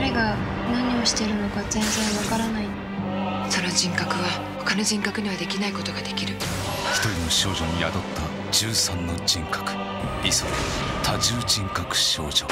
誰が何をしてるのか全然わからない。その人格は他の人格にはできないことができる。一人の少女に宿った13の人格。いそ多重人格少女。